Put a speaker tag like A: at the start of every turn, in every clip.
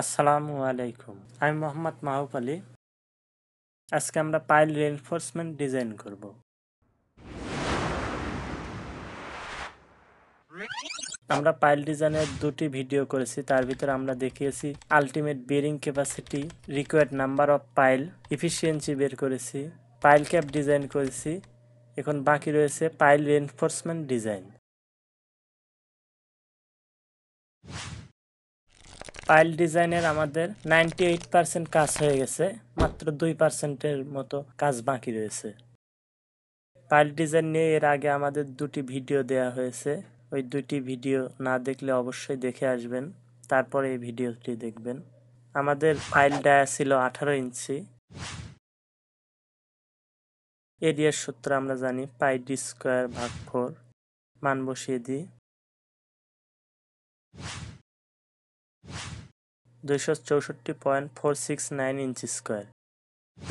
A: আসসালামু আলাইকুম। আমি মোহাম্মদ মাহবুব আলী। আজকে আমরা পাইল রেনফোর্সমেন্ট ডিজাইন করব। আমরা পাইল ডিজাইনের দুটি ভিডিও করেছি, তার ভিতরে আমরা দেখিয়েছি ultimate bearing capacity required number of pile efficiency বের করেছি পাইল ক্যাপ ডিজাইন করেছি, এখন বাকি রয়েছে পাইল রেনফোর্সমেন্ট ডিজাইন পাইল ডিজাইনের আমাদের নাইনটি এইট পার্সেন্ট কাজ হয়ে গেছে, মাত্র দুই পার্সেন্টের মতো কাজ বাকি রয়েছে। পাইল ডিজাইন নিয়ে এর আগে আমাদের দুটি ভিডিও দেয়া হয়েছে। ওই দুটি ভিডিও না দেখলে অবশ্যই দেখে আসবেন, তারপরে এই ভিডিওটি দেখবেন। আমাদের ফাইল ডায়া ছিল আঠারো ইঞ্চি। এরিয়ার সূত্র আমরা জানি, পাই ডি স্কোয়ার ভাগ ফোর, মান বসিয়ে দিই। দুইশো চৌষট্টি point four six nine inch square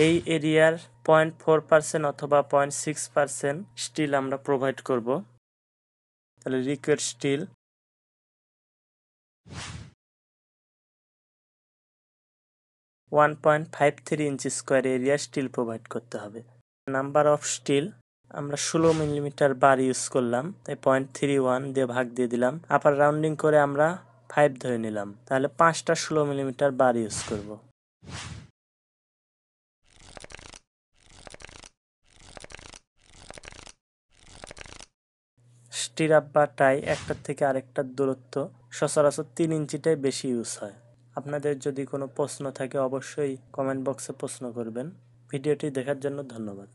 A: এই এরিয়ার পয়েন্ট ফোর পার্সেন্ট অথবা পয়েন্ট সিক্স পার্সেন্ট স্টিল আমরা প্রোভাইড করব। তাহলে liquid steel one point five three inch square area steel provide করতে হবে। নাম্বার অফ স্টিল আমরা ষোলো মিলিমিটার বার ইউজ করলাম। তাই পয়েন্ট থ্রি ওয়ান দিয়ে ভাগ দিয়ে দিলাম। আপার রাউন্ডিং করে আমরা ফাইভ ধরে নিলাম। তাহলে পাঁচটা ষোলো মিলিমিটার বার ইউজ করব। স্টিরাপ বা টাই একটার থেকে আরেকটার দূরত্ব সচরাচর তিন ইঞ্চিটাই বেশি ইউজ হয়। আপনাদের যদি কোনো প্রশ্ন থাকে অবশ্যই কমেন্ট বক্সে প্রশ্ন করবেন। ভিডিওটি দেখার জন্য ধন্যবাদ।